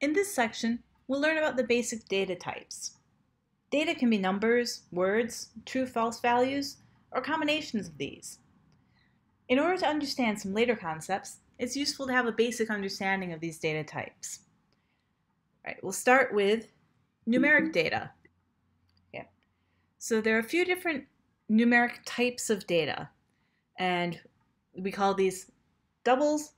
In this section, we'll learn about the basic data types. Data can be numbers, words, true-false values, or combinations of these. In order to understand some later concepts, it's useful to have a basic understanding of these data types. All right, we'll start with numeric data. Okay. So there are a few different numeric types of data, and we call these doubles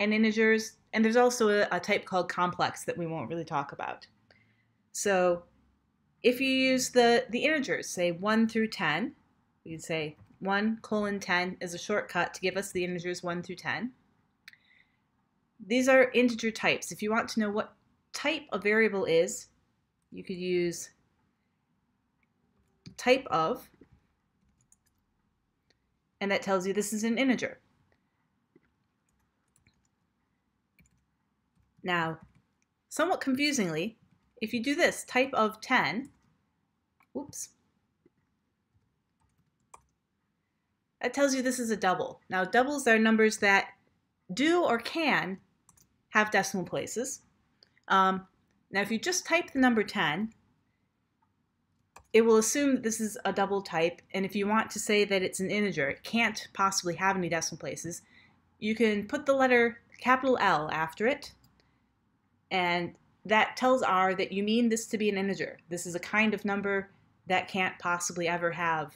and integers and there's also a, a type called complex that we won't really talk about. So if you use the, the integers, say 1 through 10, you'd say 1 colon 10 is a shortcut to give us the integers 1 through 10. These are integer types. If you want to know what type a variable is, you could use type of, and that tells you this is an integer. Now, somewhat confusingly, if you do this type of 10, whoops, that tells you this is a double. Now, doubles are numbers that do or can have decimal places. Um, now, if you just type the number 10, it will assume that this is a double type, and if you want to say that it's an integer, it can't possibly have any decimal places, you can put the letter capital L after it, and that tells R that you mean this to be an integer. This is a kind of number that can't possibly ever have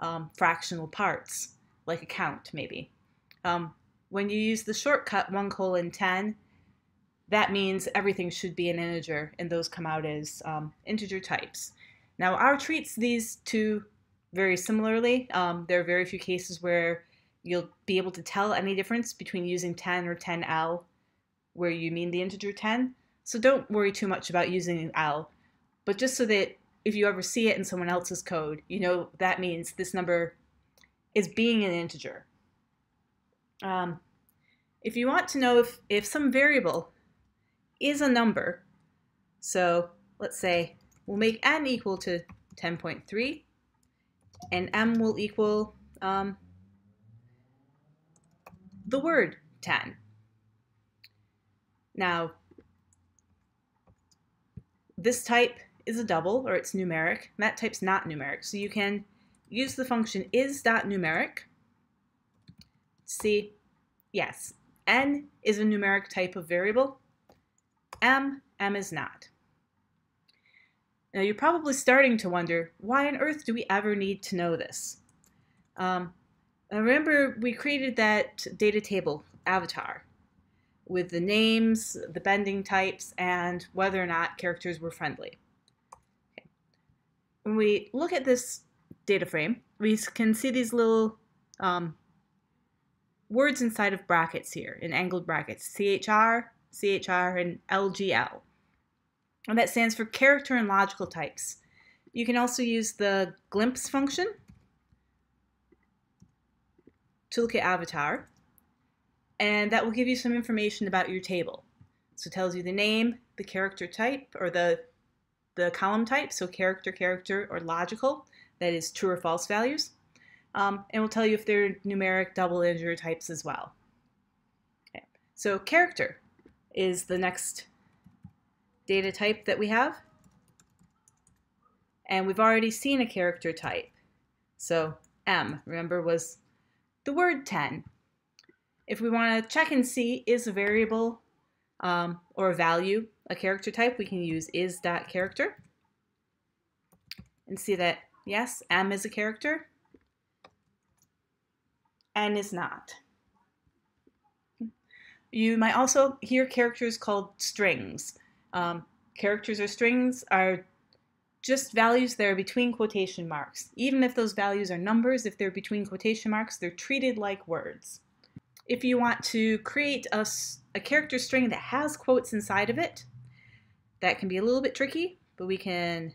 um, fractional parts, like a count maybe. Um, when you use the shortcut 1 colon 10, that means everything should be an integer, and those come out as um, integer types. Now, R treats these two very similarly. Um, there are very few cases where you'll be able to tell any difference between using 10 or 10L where you mean the integer 10. So don't worry too much about using an L, but just so that if you ever see it in someone else's code, you know that means this number is being an integer. Um, if you want to know if, if some variable is a number, so let's say we'll make n equal to 10.3 and m will equal um, the word 10. Now, this type is a double, or it's numeric, and that type's not numeric. So you can use the function is.numeric. See, yes, n is a numeric type of variable, m, m is not. Now you're probably starting to wonder, why on earth do we ever need to know this? Um, remember we created that data table, avatar, with the names, the bending types, and whether or not characters were friendly. When we look at this data frame, we can see these little um, words inside of brackets here, in angled brackets, CHR, CHR, and LGL. And that stands for character and logical types. You can also use the glimpse function to look at avatar and that will give you some information about your table. So it tells you the name, the character type, or the, the column type, so character, character, or logical, that is true or false values. Um, and will tell you if they're numeric, double integer types as well. Okay. So character is the next data type that we have. And we've already seen a character type. So M, remember, was the word 10. If we want to check and see is a variable um, or a value a character type, we can use is.character and see that, yes, m is a character, n is not. You might also hear characters called strings. Um, characters or strings are just values that are between quotation marks. Even if those values are numbers, if they're between quotation marks, they're treated like words. If you want to create a, a character string that has quotes inside of it, that can be a little bit tricky, but we can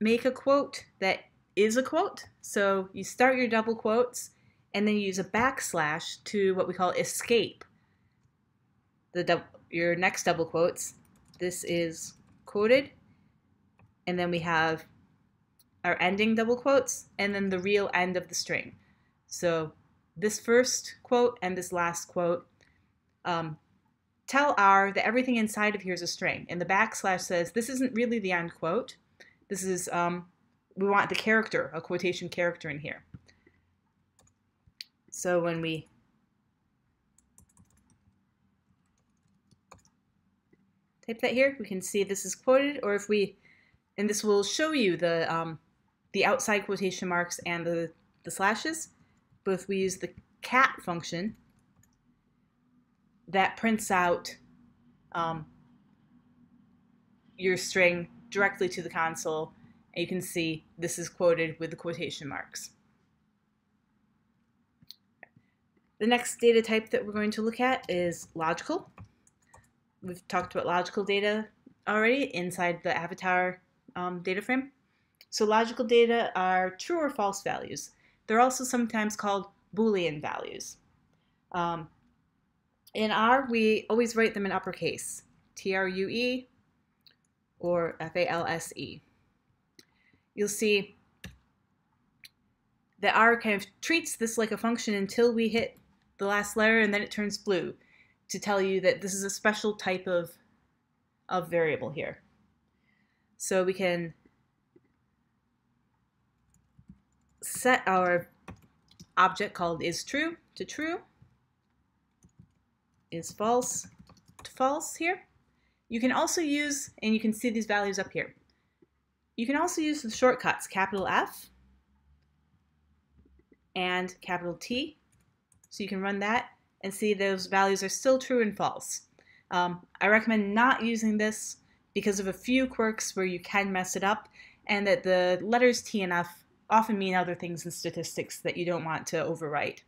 make a quote that is a quote. So you start your double quotes and then you use a backslash to what we call escape the your next double quotes. This is quoted and then we have our ending double quotes and then the real end of the string. So this first quote and this last quote um, tell R that everything inside of here is a string. And the backslash says this isn't really the end quote. This is, um, we want the character, a quotation character in here. So when we type that here, we can see this is quoted, or if we, and this will show you the, um, the outside quotation marks and the, the slashes. But if we use the cat function, that prints out um, your string directly to the console, and you can see this is quoted with the quotation marks. The next data type that we're going to look at is logical. We've talked about logical data already inside the avatar um, data frame. So logical data are true or false values. They're also sometimes called Boolean values. Um, in R, we always write them in uppercase, T-R-U-E or F-A-L-S-E. You'll see that R kind of treats this like a function until we hit the last letter and then it turns blue to tell you that this is a special type of, of variable here. So we can set our object called is true to true is false to false here. You can also use, and you can see these values up here. You can also use the shortcuts, capital F and capital T. So you can run that and see those values are still true and false. Um, I recommend not using this because of a few quirks where you can mess it up and that the letters T and F often mean other things in statistics that you don't want to overwrite.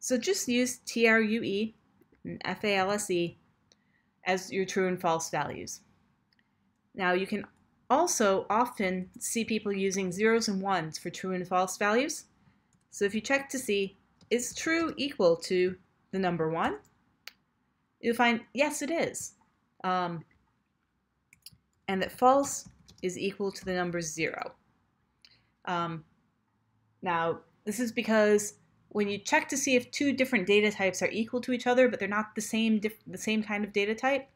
So just use TRUE and FALSE as your true and false values. Now you can also often see people using zeros and ones for true and false values. So if you check to see, is true equal to the number one? You'll find, yes, it is. Um, and that false is equal to the number zero. Um, now, this is because when you check to see if two different data types are equal to each other, but they're not the same the same kind of data type,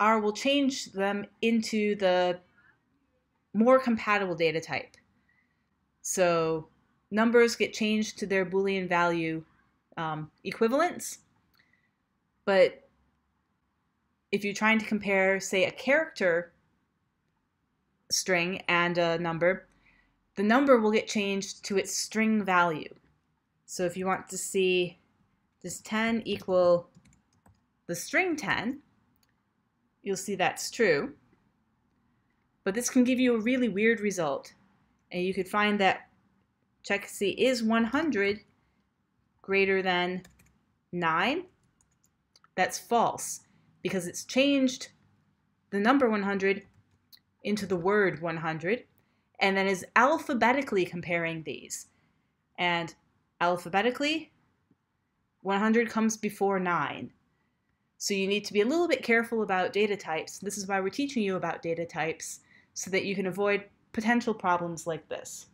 R will change them into the more compatible data type. So numbers get changed to their Boolean value um, equivalents, but if you're trying to compare, say, a character string and a number, the number will get changed to its string value. So if you want to see does 10 equal the string 10, you'll see that's true. But this can give you a really weird result. And you could find that check see is 100 greater than 9? That's false because it's changed the number 100 into the word 100 and then is alphabetically comparing these. And alphabetically, 100 comes before 9. So you need to be a little bit careful about data types. This is why we're teaching you about data types, so that you can avoid potential problems like this.